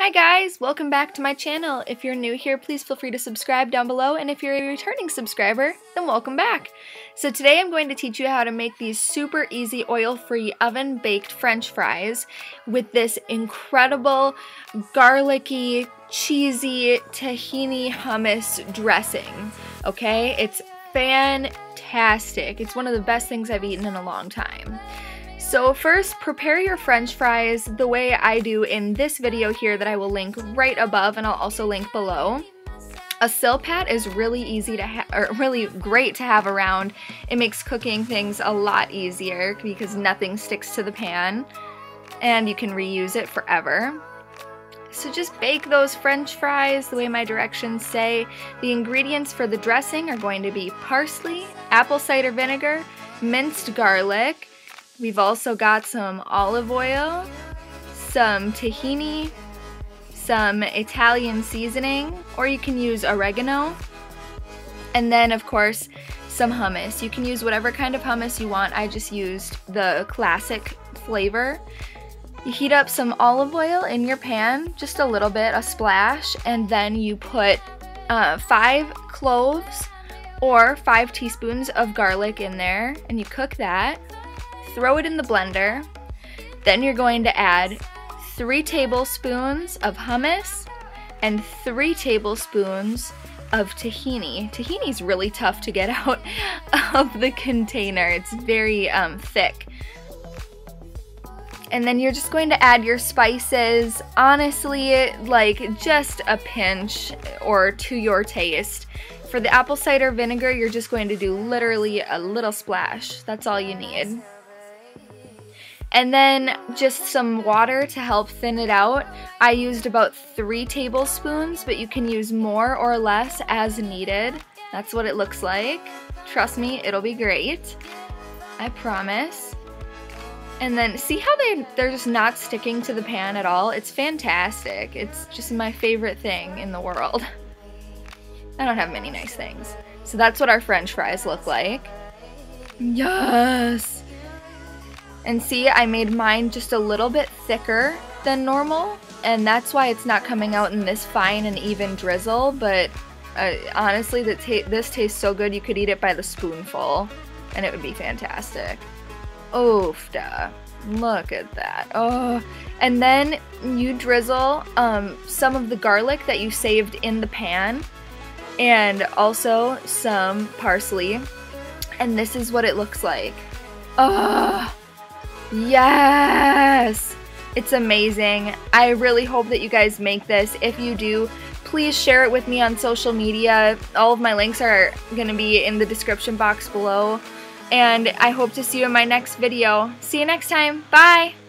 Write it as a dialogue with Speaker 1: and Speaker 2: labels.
Speaker 1: Hi guys, welcome back to my channel. If you're new here, please feel free to subscribe down below, and if you're a returning subscriber, then welcome back. So today I'm going to teach you how to make these super easy oil-free oven-baked french fries with this incredible garlicky, cheesy tahini hummus dressing, okay? It's fantastic. It's one of the best things I've eaten in a long time. So first, prepare your french fries the way I do in this video here that I will link right above and I'll also link below. A Silpat is really easy to have, or really great to have around. It makes cooking things a lot easier because nothing sticks to the pan and you can reuse it forever. So just bake those french fries the way my directions say. The ingredients for the dressing are going to be parsley, apple cider vinegar, minced garlic, We've also got some olive oil, some tahini, some Italian seasoning, or you can use oregano, and then of course some hummus. You can use whatever kind of hummus you want. I just used the classic flavor. You heat up some olive oil in your pan, just a little bit, a splash, and then you put uh, five cloves or five teaspoons of garlic in there, and you cook that throw it in the blender. Then you're going to add three tablespoons of hummus and three tablespoons of tahini. Tahini is really tough to get out of the container. It's very um, thick. And then you're just going to add your spices, honestly, like just a pinch or to your taste. For the apple cider vinegar, you're just going to do literally a little splash. That's all you need. And then just some water to help thin it out. I used about three tablespoons, but you can use more or less as needed. That's what it looks like. Trust me, it'll be great. I promise. And then see how they, they're just not sticking to the pan at all? It's fantastic. It's just my favorite thing in the world. I don't have many nice things. So that's what our french fries look like. Yes! And see, I made mine just a little bit thicker than normal, and that's why it's not coming out in this fine and even drizzle, but uh, honestly, ta this tastes so good you could eat it by the spoonful, and it would be fantastic. Oof, duh. Look at that. Oh, and then you drizzle um, some of the garlic that you saved in the pan, and also some parsley, and this is what it looks like. Oh, Yes! It's amazing. I really hope that you guys make this. If you do, please share it with me on social media. All of my links are going to be in the description box below. And I hope to see you in my next video. See you next time. Bye!